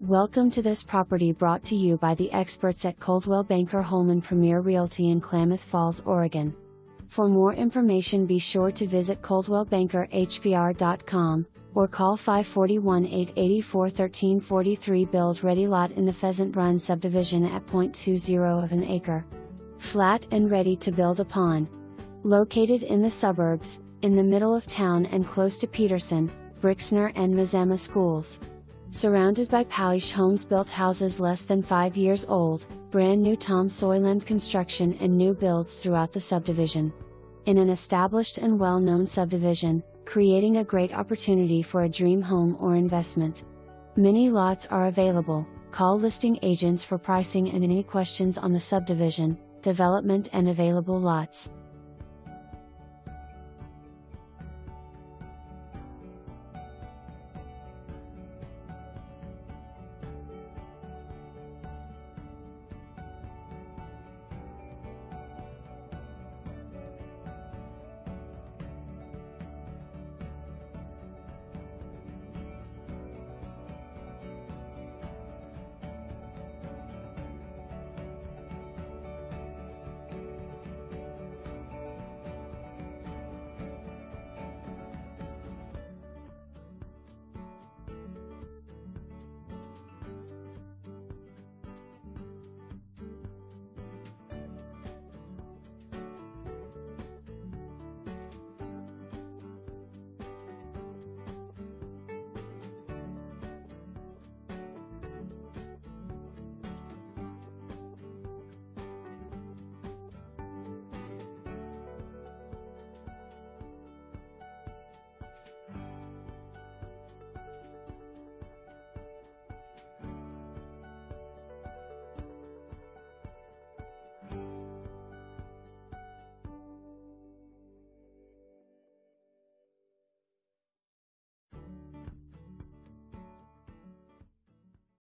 Welcome to this property brought to you by the experts at Coldwell Banker Holman Premier Realty in Klamath Falls, Oregon. For more information, be sure to visit coldwellbankerhpr.com or call 541 884 1343 Build Ready Lot in the Pheasant Run subdivision at 0.20 of an acre. Flat and ready to build upon. Located in the suburbs, in the middle of town and close to Peterson, Brixner and Mazama schools. Surrounded by Pahlisch homes built houses less than 5 years old, brand new Tom Soyland construction and new builds throughout the subdivision. In an established and well known subdivision, creating a great opportunity for a dream home or investment. Many lots are available, call listing agents for pricing and any questions on the subdivision, development and available lots.